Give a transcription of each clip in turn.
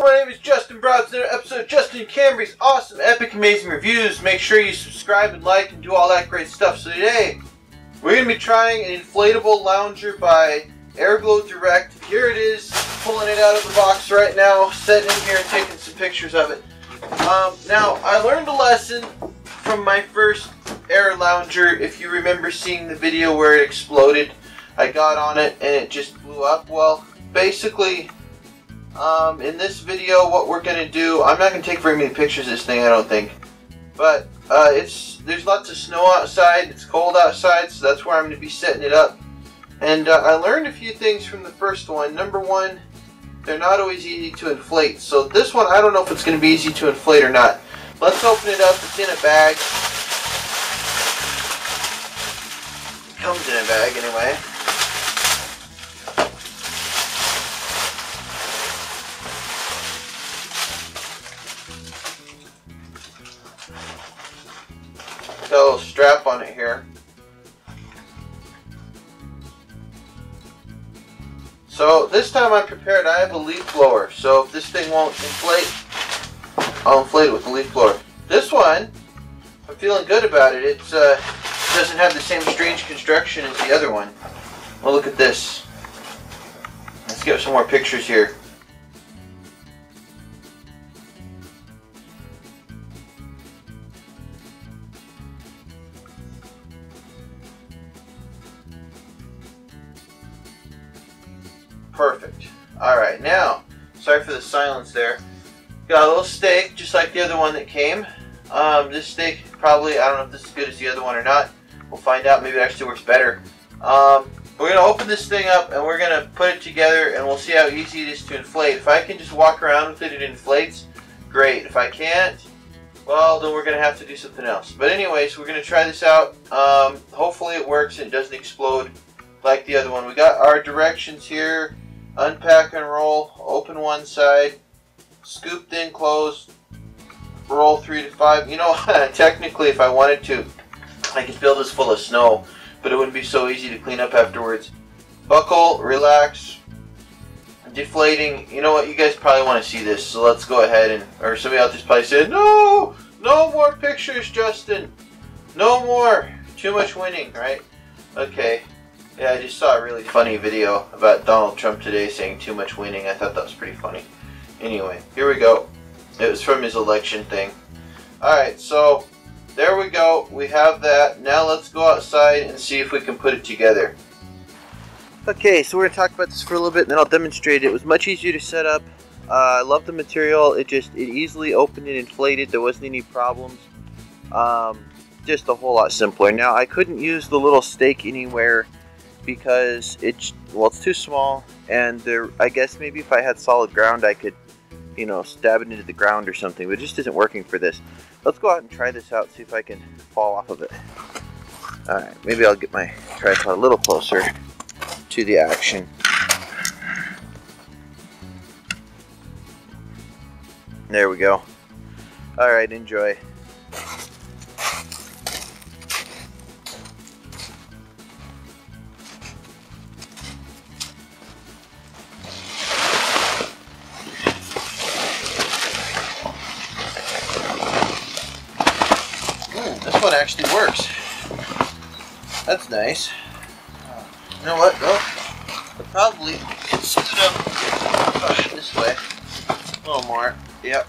My name is Justin Browns. Another episode of Justin Camry's awesome, epic, amazing reviews. Make sure you subscribe and like and do all that great stuff. So today, we're going to be trying an inflatable lounger by Aliglow Direct. Here it is, pulling it out of the box right now, setting in here and taking some pictures of it. Um, now, I learned a lesson from my first Air Lounger. If you remember seeing the video where it exploded, I got on it and it just blew up. Well, basically, um, in this video, what we're going to do, I'm not going to take very many pictures of this thing, I don't think. But uh, it's there's lots of snow outside, it's cold outside, so that's where I'm going to be setting it up. And uh, I learned a few things from the first one. Number one, they're not always easy to inflate. So this one, I don't know if it's going to be easy to inflate or not. Let's open it up. It's in a bag. It comes in a bag anyway. Got a little strap on it here. So this time I'm prepared. I have a leaf blower. So if this thing won't inflate, I'll inflate it with the leaf blower. This one, I'm feeling good about it. It uh, doesn't have the same strange construction as the other one. Well, look at this. Let's get some more pictures here. Perfect. Alright, now, sorry for the silence there. Got a little stake, just like the other one that came. Um, this stake, probably, I don't know if this is as good as the other one or not. We'll find out. Maybe it actually works better. Um, we're going to open this thing up and we're going to put it together and we'll see how easy it is to inflate. If I can just walk around with it, it inflates. Great. If I can't, well, then we're going to have to do something else. But anyways, we're going to try this out. Um, hopefully it works and it doesn't explode like the other one. We got our directions here. Unpack and roll. Open one side. Scoop then close. Roll three to five. You know, technically, if I wanted to, I could fill this full of snow, but it wouldn't be so easy to clean up afterwards. Buckle, relax, deflating. You know what? You guys probably want to see this, so let's go ahead and. Or somebody out just probably said, no, no more pictures, Justin. No more. Too much winning, right? Okay. Yeah, I just saw a really funny video about Donald Trump today saying too much winning. I thought that was pretty funny. Anyway, here we go. It was from his election thing. Alright, so there we go. We have that. Now let's go outside and see if we can put it together. Okay, so we're going to talk about this for a little bit and then I'll demonstrate it. It was much easier to set up. Uh, I love the material. It just, it easily opened and inflated. There wasn't any problems. Um, just a whole lot simpler. Now, I couldn't use the little stake anywhere because it's, well, it's too small. And there, I guess maybe if I had solid ground, I could, you know, stab it into the ground or something. But it just isn't working for this. Let's go out and try this out, see if I can fall off of it. Alright, maybe I'll get my tripod a little closer to the action. There we go. Alright, enjoy. One actually works. That's nice. You know what, though? Probably scoot up uh, this way a little more. Yep.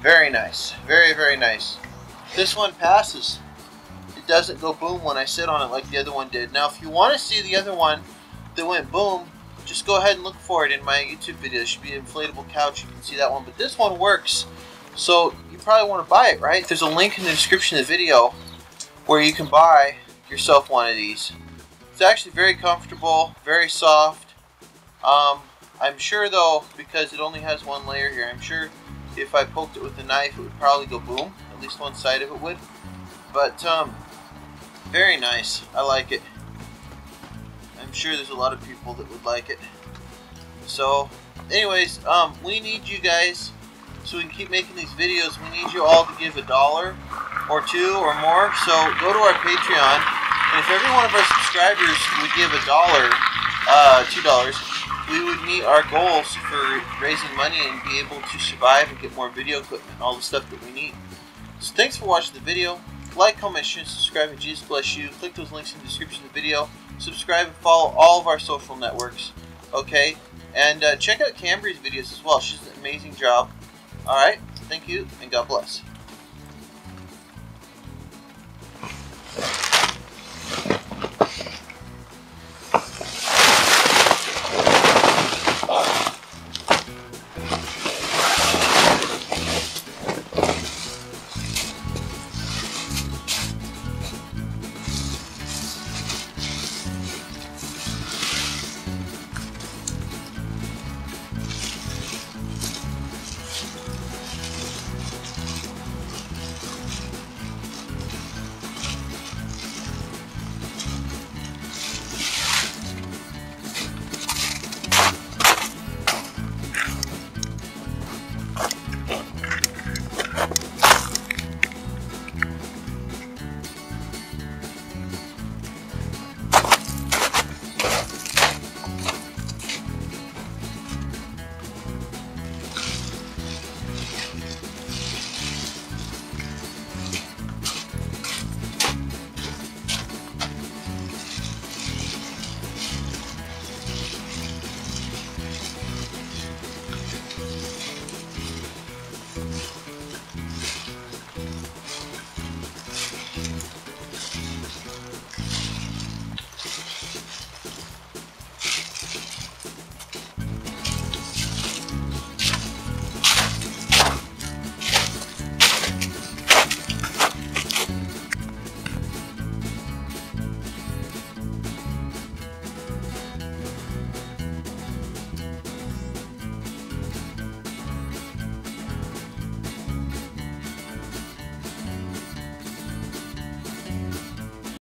Very nice. Very, very nice. This one passes. It doesn't go boom when I sit on it like the other one did. Now, if you want to see the other one that went boom, just go ahead and look for it in my YouTube video. There should be inflatable couch. You can see that one. But this one works. So you probably want to buy it, right? There's a link in the description of the video where you can buy yourself one of these. It's actually very comfortable, very soft. Um, I'm sure though, because it only has one layer here, I'm sure if I poked it with a knife it would probably go boom. At least one side of it would. But, um, very nice. I like it. I'm sure there's a lot of people that would like it. So, anyways, um, we need you guys so we can keep making these videos, we need you all to give a dollar or two or more. So go to our Patreon, and if every one of our subscribers would give a dollar, uh, two dollars, we would meet our goals for raising money and be able to survive and get more video equipment and all the stuff that we need. So thanks for watching the video. Like, comment, share, and subscribe, and Jesus bless you. Click those links in the description of the video. Subscribe and follow all of our social networks. Okay? And uh, check out Cambry's videos as well. She's an amazing job. Alright? Thank you, and God bless.